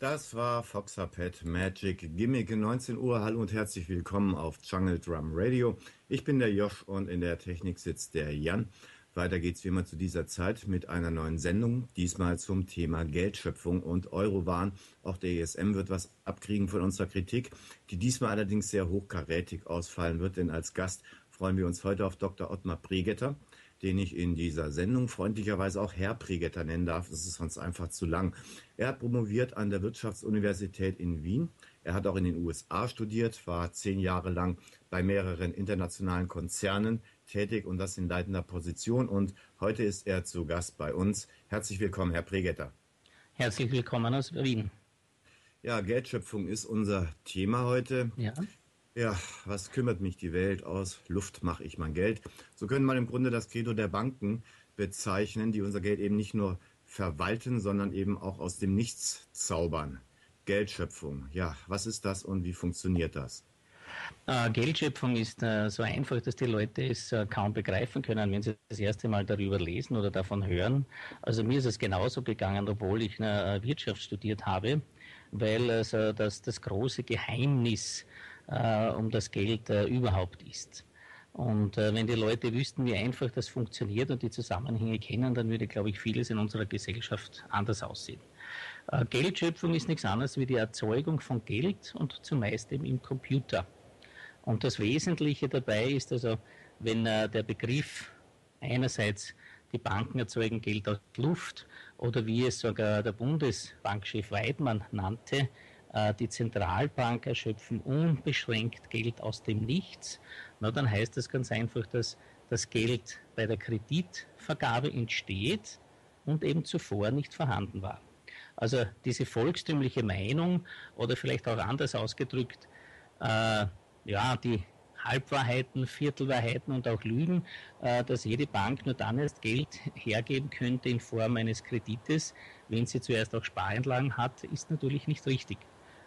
Das war Foxapet Magic Gimmick 19 Uhr. Hallo und herzlich willkommen auf Jungle Drum Radio. Ich bin der Josh und in der Technik sitzt der Jan. Weiter geht's wie immer zu dieser Zeit mit einer neuen Sendung, diesmal zum Thema Geldschöpfung und Eurowahn. Auch der ESM wird was abkriegen von unserer Kritik, die diesmal allerdings sehr hochkarätig ausfallen wird, denn als Gast freuen wir uns heute auf Dr. Ottmar Pregetter den ich in dieser Sendung freundlicherweise auch Herr Pregetter nennen darf. Das ist sonst einfach zu lang. Er hat promoviert an der Wirtschaftsuniversität in Wien. Er hat auch in den USA studiert, war zehn Jahre lang bei mehreren internationalen Konzernen tätig und das in leitender Position. Und heute ist er zu Gast bei uns. Herzlich willkommen, Herr Pregetter. Herzlich willkommen aus Wien. Ja, Geldschöpfung ist unser Thema heute. Ja. Ja, was kümmert mich die Welt aus? Luft mache ich mein Geld. So könnte man im Grunde das Credo der Banken bezeichnen, die unser Geld eben nicht nur verwalten, sondern eben auch aus dem Nichts zaubern. Geldschöpfung. Ja, was ist das und wie funktioniert das? Äh, Geldschöpfung ist äh, so einfach, dass die Leute es äh, kaum begreifen können, wenn sie das erste Mal darüber lesen oder davon hören. Also mir ist es genauso gegangen, obwohl ich äh, Wirtschaft studiert habe, weil also das, das große Geheimnis äh, um das Geld äh, überhaupt ist. Und äh, wenn die Leute wüssten, wie einfach das funktioniert und die Zusammenhänge kennen, dann würde, glaube ich, vieles in unserer Gesellschaft anders aussehen. Äh, Geldschöpfung ist nichts anderes wie die Erzeugung von Geld und zumeist eben im Computer. Und das Wesentliche dabei ist also, wenn äh, der Begriff einerseits die Banken erzeugen Geld aus Luft oder wie es sogar der Bundesbankchef Weidmann nannte, die Zentralbank erschöpfen unbeschränkt Geld aus dem Nichts, na, dann heißt das ganz einfach, dass das Geld bei der Kreditvergabe entsteht und eben zuvor nicht vorhanden war. Also diese volkstümliche Meinung oder vielleicht auch anders ausgedrückt, äh, ja, die Halbwahrheiten, Viertelwahrheiten und auch Lügen, äh, dass jede Bank nur dann erst Geld hergeben könnte in Form eines Kredites, wenn sie zuerst auch Spareinlagen hat, ist natürlich nicht richtig.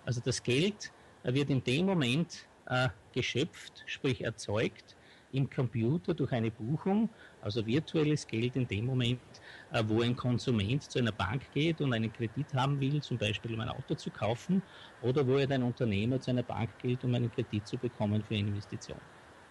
Also das Geld wird in dem Moment äh, geschöpft, sprich erzeugt im Computer durch eine Buchung, also virtuelles Geld in dem Moment, äh, wo ein Konsument zu einer Bank geht und einen Kredit haben will, zum Beispiel um ein Auto zu kaufen, oder wo ein Unternehmer zu einer Bank geht, um einen Kredit zu bekommen für eine Investition.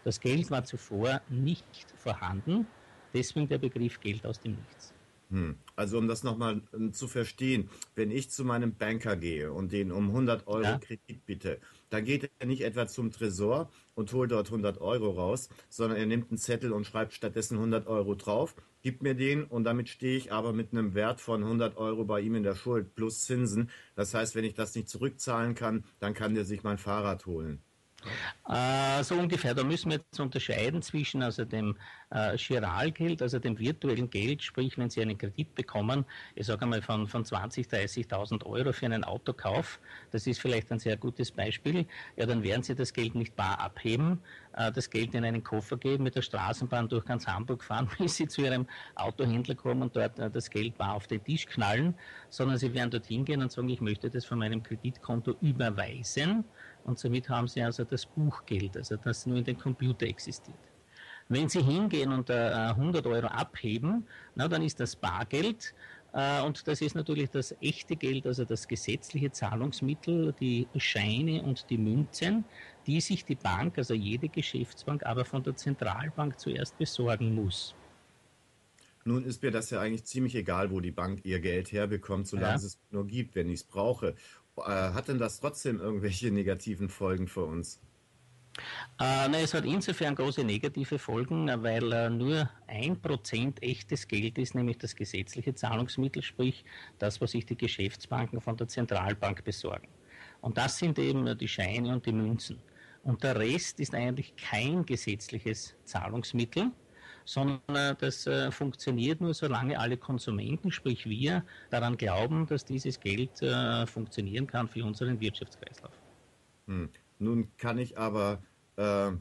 Das Geld war zuvor nicht vorhanden, deswegen der Begriff Geld aus dem Nichts. Hm. Also um das nochmal ähm, zu verstehen, wenn ich zu meinem Banker gehe und den um 100 Euro ja. Kredit bitte, dann geht er nicht etwa zum Tresor und holt dort 100 Euro raus, sondern er nimmt einen Zettel und schreibt stattdessen 100 Euro drauf, gibt mir den und damit stehe ich aber mit einem Wert von 100 Euro bei ihm in der Schuld plus Zinsen. Das heißt, wenn ich das nicht zurückzahlen kann, dann kann der sich mein Fahrrad holen. Äh, so ungefähr, da müssen wir jetzt unterscheiden zwischen also dem äh, Chiralgeld, also dem virtuellen Geld, sprich wenn Sie einen Kredit bekommen, ich sage einmal von, von 20.000, 30.000 Euro für einen Autokauf, das ist vielleicht ein sehr gutes Beispiel, ja dann werden Sie das Geld nicht bar abheben, äh, das Geld in einen Koffer geben, mit der Straßenbahn durch ganz Hamburg fahren, bis Sie zu Ihrem Autohändler kommen und dort äh, das Geld bar auf den Tisch knallen, sondern Sie werden dorthin gehen und sagen, ich möchte das von meinem Kreditkonto überweisen und somit haben Sie also das Buchgeld, also das nur in den Computer existiert. Wenn Sie hingehen und äh, 100 Euro abheben, na, dann ist das Bargeld äh, und das ist natürlich das echte Geld, also das gesetzliche Zahlungsmittel, die Scheine und die Münzen, die sich die Bank, also jede Geschäftsbank, aber von der Zentralbank zuerst besorgen muss. Nun ist mir das ja eigentlich ziemlich egal, wo die Bank ihr Geld herbekommt, solange ja. es nur gibt, wenn ich es brauche. Äh, hat denn das trotzdem irgendwelche negativen Folgen für uns? Äh, na, es hat insofern große negative Folgen, weil äh, nur ein Prozent echtes Geld ist, nämlich das gesetzliche Zahlungsmittel, sprich das, was sich die Geschäftsbanken von der Zentralbank besorgen. Und das sind eben die Scheine und die Münzen. Und der Rest ist eigentlich kein gesetzliches Zahlungsmittel, sondern das äh, funktioniert nur, solange alle Konsumenten, sprich wir, daran glauben, dass dieses Geld äh, funktionieren kann für unseren Wirtschaftskreislauf. Hm. Nun kann ich aber äh,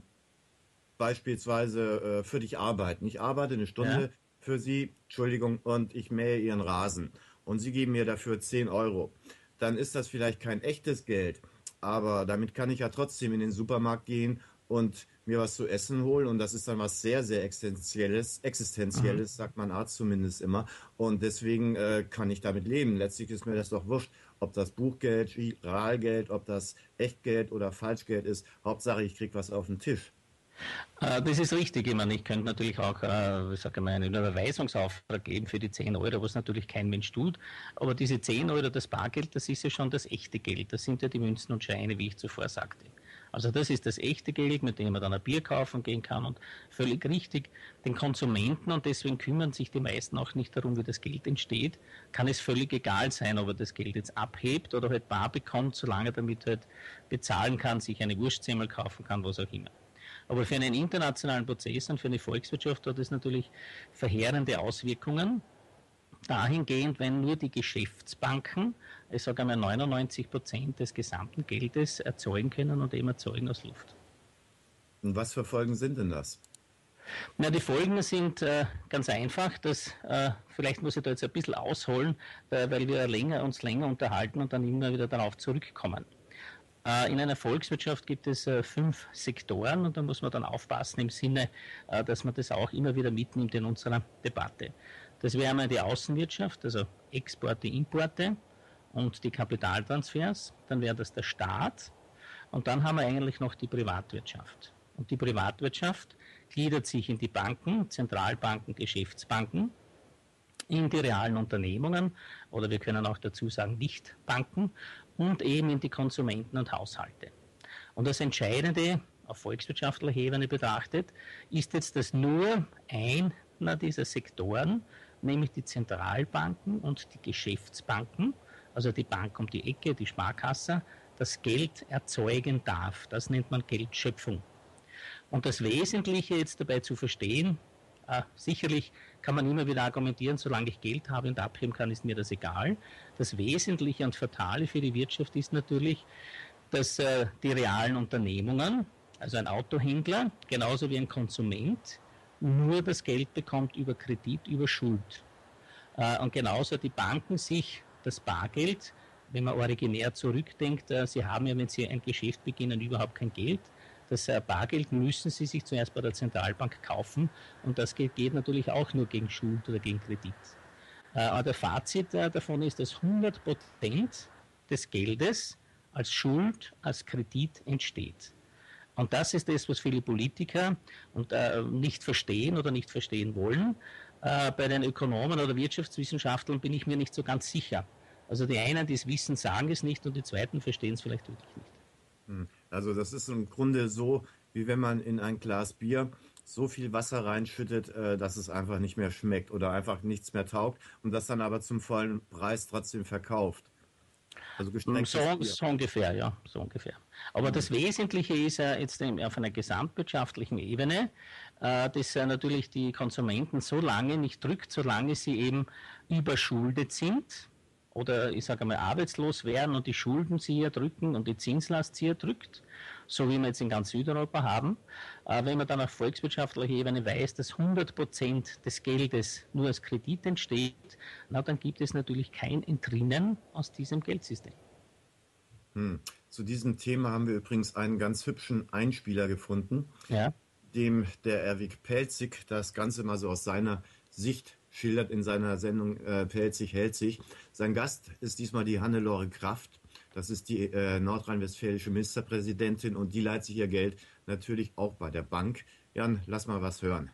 beispielsweise äh, für dich arbeiten. Ich arbeite eine Stunde ja. für Sie, Entschuldigung, und ich mähe Ihren Rasen. Und Sie geben mir dafür 10 Euro. Dann ist das vielleicht kein echtes Geld, aber damit kann ich ja trotzdem in den Supermarkt gehen und mir was zu essen holen und das ist dann was sehr, sehr Existenzielles, Existenzielles, mhm. sagt mein Arzt zumindest immer. Und deswegen äh, kann ich damit leben. Letztlich ist mir das doch wurscht, ob das Buchgeld, Realgeld, ob das Echtgeld oder Falschgeld ist. Hauptsache, ich krieg was auf den Tisch. Äh, das ist richtig. Ich meine, ich könnte natürlich auch, äh, ich sage mal, einen Überweisungsauftrag geben für die 10 Euro, was natürlich kein Mensch tut. Aber diese 10 Euro, das Bargeld, das ist ja schon das echte Geld. Das sind ja die Münzen und Scheine, wie ich zuvor sagte. Also das ist das echte Geld, mit dem man dann ein Bier kaufen gehen kann und völlig richtig den Konsumenten und deswegen kümmern sich die meisten auch nicht darum, wie das Geld entsteht. Kann es völlig egal sein, ob er das Geld jetzt abhebt oder halt bar bekommt, solange er damit halt bezahlen kann, sich eine Wurstsemmel kaufen kann, was auch immer. Aber für einen internationalen Prozess und für eine Volkswirtschaft hat es natürlich verheerende Auswirkungen. Dahingehend, wenn nur die Geschäftsbanken, ich sage einmal 99 Prozent des gesamten Geldes erzeugen können und eben erzeugen aus Luft. Und was für Folgen sind denn das? Na, die Folgen sind äh, ganz einfach, dass äh, vielleicht muss ich da jetzt ein bisschen ausholen, äh, weil wir länger uns länger unterhalten und dann immer wieder darauf zurückkommen. Äh, in einer Volkswirtschaft gibt es äh, fünf Sektoren und da muss man dann aufpassen im Sinne, äh, dass man das auch immer wieder mitnimmt in unserer Debatte. Das wäre einmal die Außenwirtschaft, also Exporte, Importe und die Kapitaltransfers. Dann wäre das der Staat und dann haben wir eigentlich noch die Privatwirtschaft. Und die Privatwirtschaft gliedert sich in die Banken, Zentralbanken, Geschäftsbanken, in die realen Unternehmungen oder wir können auch dazu sagen Nichtbanken und eben in die Konsumenten und Haushalte. Und das Entscheidende auf volkswirtschaftlicher Ebene betrachtet, ist jetzt, dass nur einer dieser Sektoren, nämlich die Zentralbanken und die Geschäftsbanken, also die Bank um die Ecke, die Sparkasse, das Geld erzeugen darf. Das nennt man Geldschöpfung. Und das Wesentliche jetzt dabei zu verstehen, äh, sicherlich kann man immer wieder argumentieren, solange ich Geld habe und abheben kann, ist mir das egal. Das Wesentliche und Fatale für die Wirtschaft ist natürlich, dass äh, die realen Unternehmungen, also ein Autohändler, genauso wie ein Konsument, nur das Geld bekommt über Kredit, über Schuld. Äh, und genauso die Banken sich das Bargeld, wenn man originär zurückdenkt, äh, sie haben ja, wenn sie ein Geschäft beginnen, überhaupt kein Geld. Das äh, Bargeld müssen Sie sich zuerst bei der Zentralbank kaufen und das Geld geht natürlich auch nur gegen Schuld oder gegen Kredit. Aber der Fazit davon ist, dass 100 Prozent des Geldes als Schuld, als Kredit entsteht. Und das ist das, was viele Politiker und, äh, nicht verstehen oder nicht verstehen wollen. Äh, bei den Ökonomen oder Wirtschaftswissenschaftlern bin ich mir nicht so ganz sicher. Also die einen, die es wissen, sagen es nicht und die zweiten verstehen es vielleicht wirklich nicht. Hm. Also das ist im Grunde so, wie wenn man in ein Glas Bier so viel Wasser reinschüttet, äh, dass es einfach nicht mehr schmeckt oder einfach nichts mehr taugt und das dann aber zum vollen Preis trotzdem verkauft. Also so, so, ungefähr, ja, so ungefähr. Aber das Wesentliche ist ja jetzt auf einer gesamtwirtschaftlichen Ebene, äh, dass natürlich die Konsumenten so lange nicht drückt, solange sie eben überschuldet sind oder ich sage einmal arbeitslos werden und die Schulden sie hier drücken und die Zinslast sie hier drückt, so wie wir jetzt in ganz Südeuropa haben. Äh, wenn man dann auf volkswirtschaftlicher Ebene weiß, dass 100 Prozent des Geldes nur als Kredit entsteht, na, dann gibt es natürlich kein Entrinnen aus diesem Geldsystem. Hm. Zu diesem Thema haben wir übrigens einen ganz hübschen Einspieler gefunden, ja. dem der Erwig Pelzig das Ganze mal so aus seiner Sicht schildert in seiner Sendung äh, Pelzig hält sich. Sein Gast ist diesmal die Hannelore Kraft. Das ist die äh, nordrhein-westfälische Ministerpräsidentin und die leiht sich ihr Geld natürlich auch bei der Bank. Jan, lass mal was hören.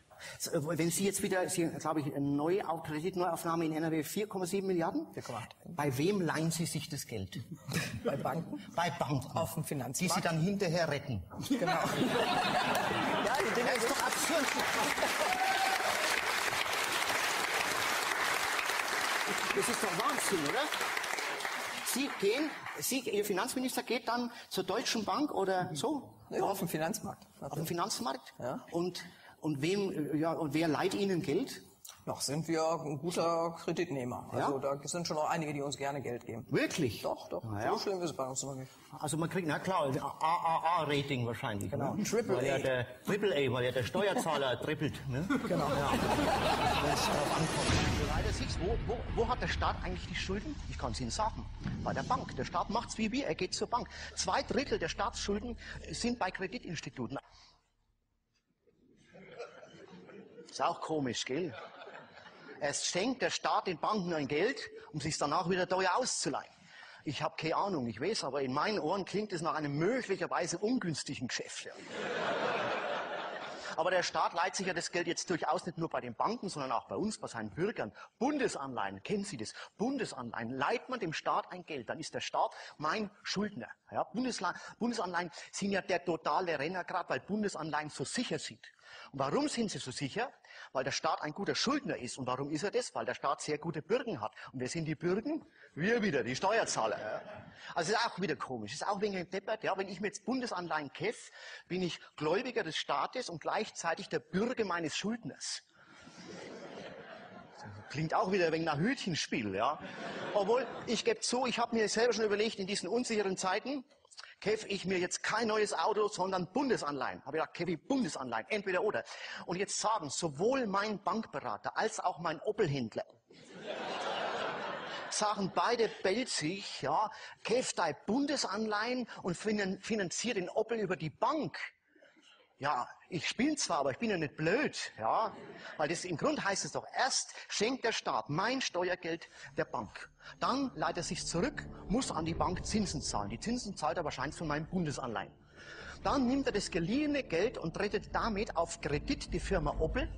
Äh, wenn Sie jetzt wieder, Sie, glaube ich, eine neue Kreditneuaufnahme in NRW 4,7 Milliarden. 4,8. Bei wem leihen Sie sich das Geld? Bei Banken? Bei Banken. Auf dem Finanzmarkt. Die Sie dann hinterher retten. Genau. ja, die Dinge ist doch absurd. Das ist doch Wahnsinn, oder? Sie gehen, Sie, Ihr Finanzminister geht dann zur Deutschen Bank oder so? Ja, auf dem Finanzmarkt. Auf dem Finanzmarkt? Ja. Und, und wem, ja, und wer leiht Ihnen Geld? Noch sind wir ein guter Kreditnehmer. Ja? Also da sind schon noch einige, die uns gerne Geld geben. Wirklich? Doch, doch. Ja. So schlimm ist es bei uns noch nicht. Also man kriegt, na klar, AAA-Rating wahrscheinlich. Genau. Ne? Triple A. Ja der, Triple A, weil ja der Steuerzahler trippelt. Ne? Genau. Ja. Wenn es darauf ankommt. Siehst, wo, wo, wo hat der Staat eigentlich die Schulden? Ich kann es Ihnen sagen. Bei der Bank. Der Staat macht's wie wir, er geht zur Bank. Zwei Drittel der Staatsschulden sind bei Kreditinstituten. Ist auch komisch, gell? Erst schenkt der Staat den Banken ein Geld, um sich danach wieder teuer auszuleihen. Ich habe keine Ahnung, ich weiß, aber in meinen Ohren klingt es nach einem möglicherweise ungünstigen Geschäft. Ja. Aber der Staat leiht sich ja das Geld jetzt durchaus nicht nur bei den Banken, sondern auch bei uns, bei seinen Bürgern. Bundesanleihen, kennen Sie das? Bundesanleihen. Leiht man dem Staat ein Geld, dann ist der Staat mein Schuldner. Ja, Bundesanleihen sind ja der totale Renner gerade, weil Bundesanleihen so sicher sind. Und warum sind sie so sicher? Weil der Staat ein guter Schuldner ist. Und warum ist er das? Weil der Staat sehr gute Bürgen hat. Und wer sind die Bürgen? Wir wieder, die Steuerzahler. Also ist auch wieder komisch. Ist auch wegen dem Deppert. Ja, wenn ich mir jetzt Bundesanleihen käf, bin ich Gläubiger des Staates und gleichzeitig der Bürger meines Schuldners. Klingt auch wieder wegen einer Hütchenspiel, ja. Obwohl, ich gebe zu, ich habe mir selber schon überlegt, in diesen unsicheren Zeiten, käf ich mir jetzt kein neues Auto, sondern Bundesanleihen. Habe ich käf ich Bundesanleihen, entweder oder. Und jetzt sagen sowohl mein Bankberater als auch mein Opelhändler, sagen beide belzig, ja, käf dein Bundesanleihen und finanziert den Opel über die Bank. Ja, ich spiele zwar, aber ich bin ja nicht blöd, ja. Weil das im Grund heißt es doch, erst schenkt der Staat mein Steuergeld der Bank. Dann leitet er sich zurück, muss an die Bank Zinsen zahlen. Die Zinsen zahlt er wahrscheinlich von meinem Bundesanleihen. Dann nimmt er das geliehene Geld und rettet damit auf Kredit die Firma Opel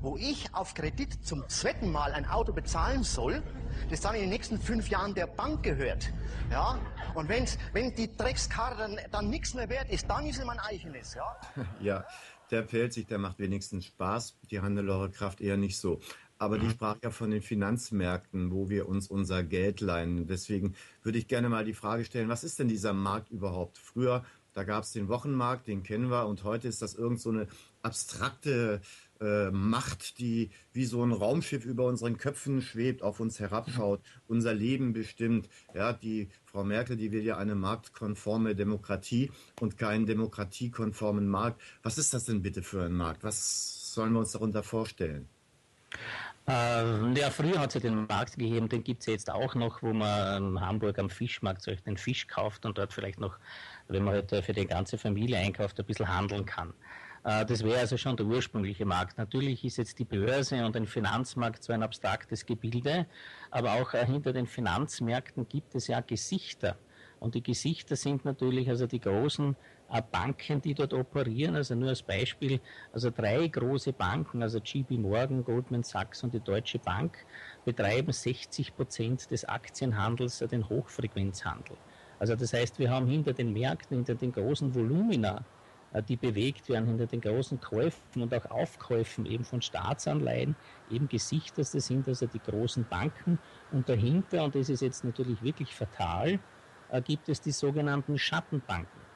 wo ich auf Kredit zum zweiten Mal ein Auto bezahlen soll, das dann in den nächsten fünf Jahren der Bank gehört. Ja? Und wenn's, wenn die Dreckskarre dann, dann nichts mehr wert ist, dann ist es mein eigenes. Ja, ja der fällt sich, der macht wenigstens Spaß, die Hannelore Kraft eher nicht so. Aber die mhm. sprach ja von den Finanzmärkten, wo wir uns unser Geld leihen. Deswegen würde ich gerne mal die Frage stellen, was ist denn dieser Markt überhaupt? Früher, da gab es den Wochenmarkt, den kennen wir, und heute ist das irgend so eine abstrakte äh, Macht, die wie so ein Raumschiff über unseren Köpfen schwebt, auf uns herabschaut, unser Leben bestimmt. Ja, die Frau Merkel, die will ja eine marktkonforme Demokratie und keinen demokratiekonformen Markt. Was ist das denn bitte für ein Markt? Was sollen wir uns darunter vorstellen? Äh, ja, früher hat es ja den Markt gegeben, den gibt es ja jetzt auch noch, wo man in Hamburg am Fischmarkt so den Fisch kauft und dort vielleicht noch, wenn man halt für die ganze Familie einkauft, ein bisschen handeln kann. Äh, das wäre also schon der ursprüngliche Markt. Natürlich ist jetzt die Börse und ein Finanzmarkt so ein abstraktes Gebilde, aber auch äh, hinter den Finanzmärkten gibt es ja Gesichter. Und die Gesichter sind natürlich also die großen äh, Banken, die dort operieren. Also nur als Beispiel, also drei große Banken, also JP Morgan, Goldman Sachs und die Deutsche Bank, betreiben 60 Prozent des Aktienhandels, den Hochfrequenzhandel. Also das heißt, wir haben hinter den Märkten, hinter den großen Volumina, die bewegt werden hinter den großen Käufen und auch Aufkäufen eben von Staatsanleihen, eben Gesichter, das sind also die großen Banken und dahinter, und das ist jetzt natürlich wirklich fatal, äh, gibt es die sogenannten Schattenbanken.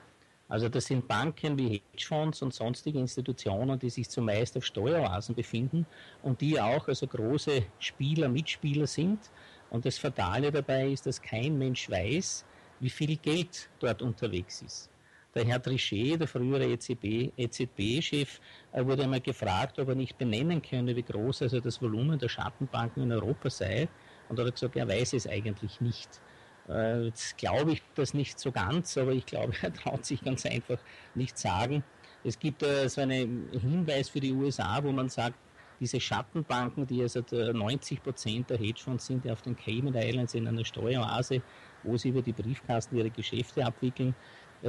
Also das sind Banken wie Hedgefonds und sonstige Institutionen, die sich zumeist auf Steueroasen befinden und die auch also große Spieler, Mitspieler sind. Und das Fatale dabei ist, dass kein Mensch weiß, wie viel Geld dort unterwegs ist. Der Herr Trichet, der frühere EZB, EZB-Chef, äh, wurde einmal gefragt, ob er nicht benennen könne, wie groß also das Volumen der Schattenbanken in Europa sei. Und er hat gesagt, er weiß es eigentlich nicht. Äh, jetzt glaube ich das nicht so ganz, aber ich glaube, er traut sich ganz einfach nicht sagen. Es gibt äh, so einen Hinweis für die USA, wo man sagt, diese Schattenbanken, die also 90 Prozent der Hedgefonds sind, die auf den Cayman Islands in einer Steueroase, wo sie über die Briefkasten ihre Geschäfte abwickeln,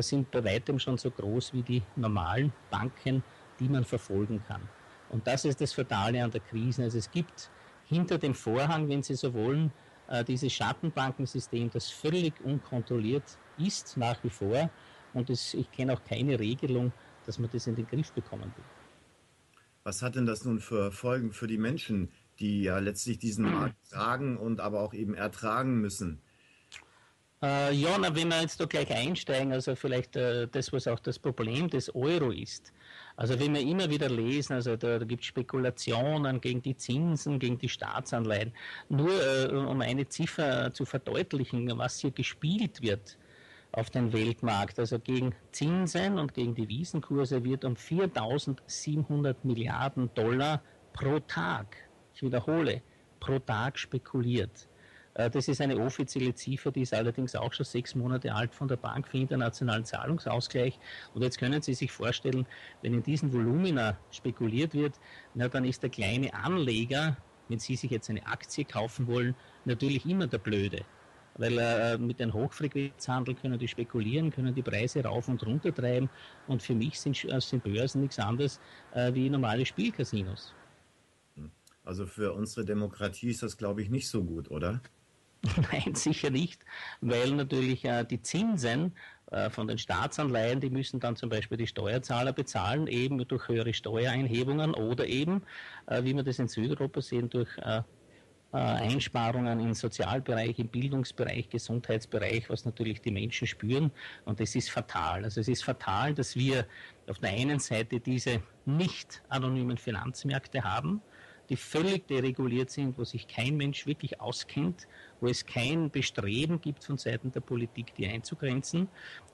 sind bei weitem schon so groß wie die normalen Banken, die man verfolgen kann. Und das ist das Fatale an der Krise. Also es gibt hinter dem Vorhang, wenn Sie so wollen, äh, dieses Schattenbankensystem, das völlig unkontrolliert ist nach wie vor. Und es, ich kenne auch keine Regelung, dass man das in den Griff bekommen will. Was hat denn das nun für Folgen für die Menschen, die ja letztlich diesen Markt tragen und aber auch eben ertragen müssen? Äh, ja, na, wenn wir jetzt da gleich einsteigen, also vielleicht äh, das, was auch das Problem des Euro ist. Also wenn wir immer wieder lesen, also da, da gibt es Spekulationen gegen die Zinsen, gegen die Staatsanleihen. Nur äh, um eine Ziffer zu verdeutlichen, was hier gespielt wird auf den Weltmarkt, also gegen Zinsen und gegen die Wiesenkurse wird um 4.700 Milliarden Dollar pro Tag, ich wiederhole, pro Tag spekuliert. Äh, das ist eine offizielle Ziffer, die ist allerdings auch schon sechs Monate alt von der Bank für internationalen Zahlungsausgleich. Und jetzt können Sie sich vorstellen, wenn in diesen Volumina spekuliert wird, na, dann ist der kleine Anleger, wenn Sie sich jetzt eine Aktie kaufen wollen, natürlich immer der Blöde. Weil äh, mit dem Hochfrequenzhandel können die spekulieren, können die Preise rauf und runter treiben. Und für mich sind, äh, sind Börsen nichts anderes äh, wie normale Spielcasinos. Also für unsere Demokratie ist das, glaube ich, nicht so gut, oder? Nein, sicher nicht, weil natürlich äh, die Zinsen äh, von den Staatsanleihen, die müssen dann zum Beispiel die Steuerzahler bezahlen, eben durch höhere Steuereinhebungen oder eben, äh, wie wir das in Südeuropa sehen, durch äh, äh, Einsparungen im Sozialbereich, im Bildungsbereich, Gesundheitsbereich, was natürlich die Menschen spüren. Und das ist fatal. Also es ist fatal, dass wir auf der einen Seite diese nicht anonymen Finanzmärkte haben, die völlig dereguliert sind, wo sich kein Mensch wirklich auskennt, wo es kein Bestreben gibt von Seiten der Politik, die einzugrenzen.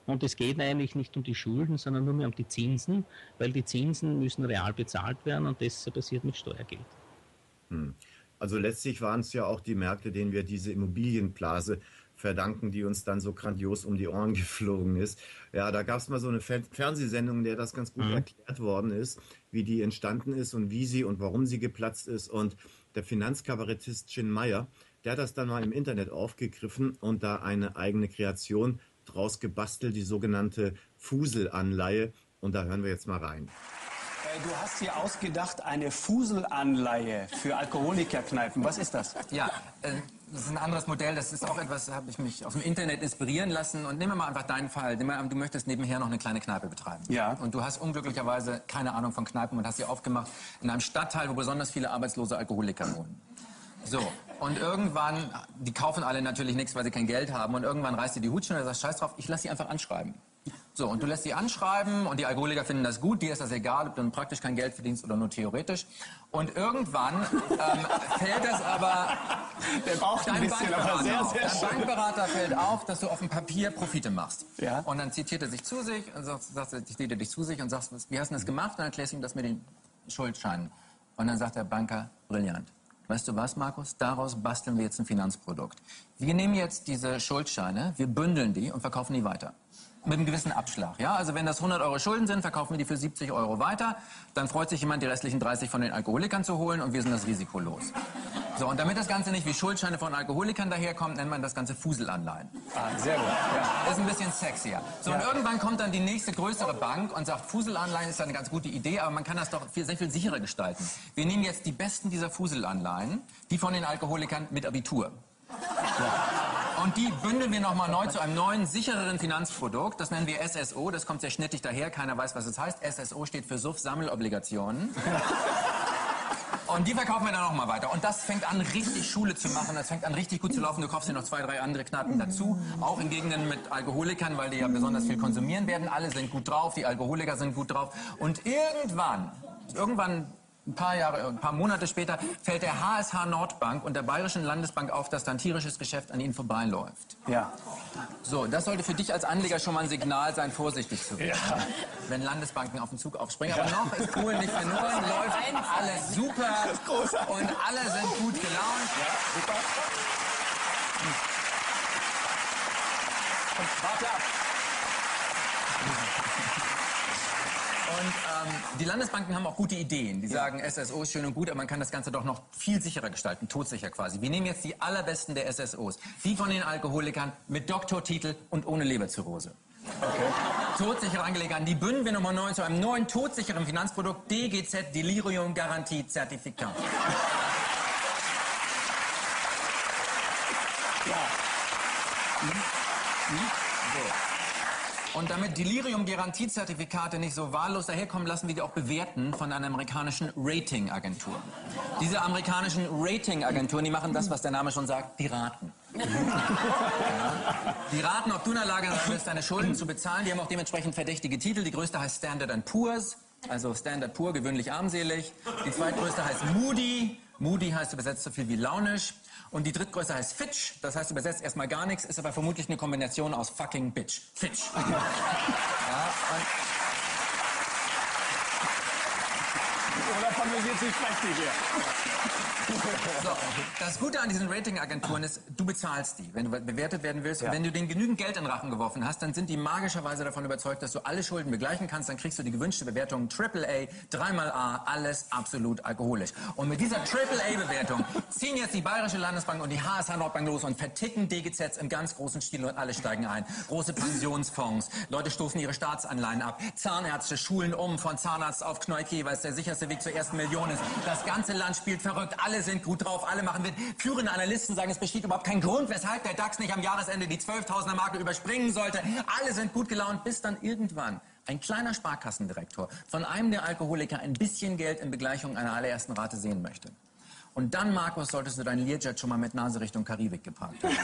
Und es geht eigentlich nicht um die Schulden, sondern nur mehr um die Zinsen, weil die Zinsen müssen real bezahlt werden und das passiert mit Steuergeld. Hm. Also letztlich waren es ja auch die Märkte, denen wir diese Immobilienblase verdanken, die uns dann so grandios um die Ohren geflogen ist. Ja, da gab es mal so eine Fernsehsendung, in der das ganz gut mhm. erklärt worden ist, wie die entstanden ist und wie sie und warum sie geplatzt ist. Und der Finanzkabarettist Chin Meyer, der hat das dann mal im Internet aufgegriffen und da eine eigene Kreation draus gebastelt, die sogenannte Fuselanleihe. Und da hören wir jetzt mal rein. Äh, du hast hier ausgedacht eine Fuselanleihe für Alkoholikerkneipen. Was ist das? Ja, äh, das ist ein anderes Modell. Das ist auch etwas, habe ich mich aus dem Internet inspirieren lassen. Und nehmen wir mal einfach deinen Fall. Nehmen wir an, du möchtest nebenher noch eine kleine Kneipe betreiben. Ja. Und du hast unglücklicherweise keine Ahnung von Kneipen und hast sie aufgemacht in einem Stadtteil, wo besonders viele arbeitslose Alkoholiker wohnen. So, und irgendwann, die kaufen alle natürlich nichts, weil sie kein Geld haben. Und irgendwann reißt dir die Hutschnur und sagst, scheiß drauf, ich lass sie einfach anschreiben. So, und du lässt sie anschreiben und die Alkoholiker finden das gut, dir ist das egal, ob du praktisch kein Geld verdienst oder nur theoretisch. Und irgendwann ähm, fällt das aber Der braucht ein bisschen, aber sehr, sehr Dein Bankberater fällt auf, dass du auf dem Papier Profite machst. Ja. Und dann zitiert er sich zu sich und sagt, sagt er dich zu sich und sagt, wie hast du das gemacht? Und dann erklärst du ihm das mit den Schuldscheinen. Und dann sagt der Banker, brillant. Weißt du was, Markus? Daraus basteln wir jetzt ein Finanzprodukt. Wir nehmen jetzt diese Schuldscheine, wir bündeln die und verkaufen die weiter mit einem gewissen Abschlag. Ja? Also wenn das 100 Euro Schulden sind, verkaufen wir die für 70 Euro weiter. Dann freut sich jemand, die restlichen 30 von den Alkoholikern zu holen und wir sind das Risiko los. So, und damit das Ganze nicht wie Schuldscheine von Alkoholikern daherkommt, nennt man das Ganze Fuselanleihen. Ah, sehr gut. Ja. Ist ein bisschen sexier. So, ja. und irgendwann kommt dann die nächste größere Bank und sagt, Fuselanleihen ist eine ganz gute Idee, aber man kann das doch viel, sehr viel sicherer gestalten. Wir nehmen jetzt die besten dieser Fuselanleihen, die von den Alkoholikern mit Abitur. Ja. Und die bündeln wir nochmal neu zu einem neuen, sichereren Finanzprodukt. Das nennen wir SSO. Das kommt sehr schnittig daher. Keiner weiß, was es heißt. SSO steht für SUF-Sammelobligationen. Und die verkaufen wir dann nochmal weiter. Und das fängt an, richtig Schule zu machen. Das fängt an, richtig gut zu laufen. Du kaufst dir noch zwei, drei andere Kneipen dazu. Auch in Gegenden mit Alkoholikern, weil die ja besonders viel konsumieren werden. Alle sind gut drauf. Die Alkoholiker sind gut drauf. Und irgendwann, irgendwann ein paar Jahre, ein paar Monate später fällt der HSH Nordbank und der Bayerischen Landesbank auf, dass da ein tierisches Geschäft an ihnen vorbeiläuft. Ja. So, das sollte für dich als Anleger schon mal ein Signal sein, vorsichtig zu werden. Ja. Wenn Landesbanken auf den Zug aufspringen. Aber noch ist cool nicht verloren, läuft alles super und alle sind gut gelaunt. Ja, super. Und warte ab. Und ähm, die Landesbanken haben auch gute Ideen. Die sagen, SSO ist schön und gut, aber man kann das Ganze doch noch viel sicherer gestalten, todsicher quasi. Wir nehmen jetzt die allerbesten der SSOs, die von den Alkoholikern mit Doktortitel und ohne Leberzirrhose. Okay. Todsicher angelegt an. Die bündeln wir nochmal neu zu einem neuen todsicheren Finanzprodukt, DGZ Delirium Garantie Zertifikat. Ja. Hm? Und damit Delirium-Garantiezertifikate nicht so wahllos daherkommen, lassen wir die auch bewerten von einer amerikanischen Rating-Agentur. Diese amerikanischen Rating-Agenturen, die machen das, was der Name schon sagt, die raten. Ja. Die raten, ob du in der Lage sein wirst, deine Schulden zu bezahlen. Die haben auch dementsprechend verdächtige Titel. Die größte heißt Standard Poor's, also Standard Poor, gewöhnlich armselig. Die zweitgrößte heißt Moody. Moody heißt übersetzt so viel wie launisch. Und die drittgrößte heißt Fitch, das heißt übersetzt erstmal gar nichts, ist aber vermutlich eine Kombination aus fucking Bitch. Fitch. ja, Oder familiert sich prächtig hier. So, das Gute an diesen Ratingagenturen ist, du bezahlst die, wenn du bewertet werden willst. Und wenn du denen genügend Geld in den Rachen geworfen hast, dann sind die magischerweise davon überzeugt, dass du alle Schulden begleichen kannst. Dann kriegst du die gewünschte Bewertung AAA, dreimal A, alles absolut alkoholisch. Und mit dieser AAA-Bewertung ziehen jetzt die Bayerische Landesbank und die HSH Nordbank los und verticken DGZs im ganz großen Stil und alle steigen ein. Große Pensionsfonds, Leute stoßen ihre Staatsanleihen ab, Zahnärzte schulen um von Zahnarzt auf Knoike, weil es der sicherste Weg zur ersten Million ist. Das ganze Land spielt verrückt, alle sind gut drauf, alle machen mit. Führende Analysten sagen, es besteht überhaupt kein Grund, weshalb der DAX nicht am Jahresende die 12.000er Marke überspringen sollte. Alle sind gut gelaunt, bis dann irgendwann ein kleiner Sparkassendirektor von einem der Alkoholiker ein bisschen Geld in Begleichung einer allerersten Rate sehen möchte. Und dann, Markus, solltest du deinen Learjet schon mal mit Nase Richtung Karibik geparkt haben.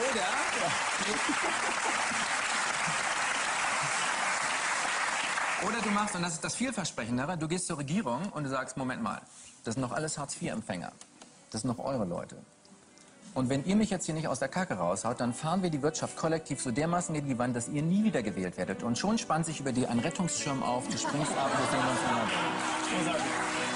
Oder du machst, und das ist das Vielversprechendere, du gehst zur Regierung und du sagst, Moment mal, das sind noch alles Hartz-IV-Empfänger. Das sind noch eure Leute. Und wenn ihr mich jetzt hier nicht aus der Kacke raushaut, dann fahren wir die Wirtschaft kollektiv so dermaßen gegen die Wand, dass ihr nie wieder gewählt werdet. Und schon spannt sich über dir ein Rettungsschirm auf, du springst ab, wir sehen uns wieder.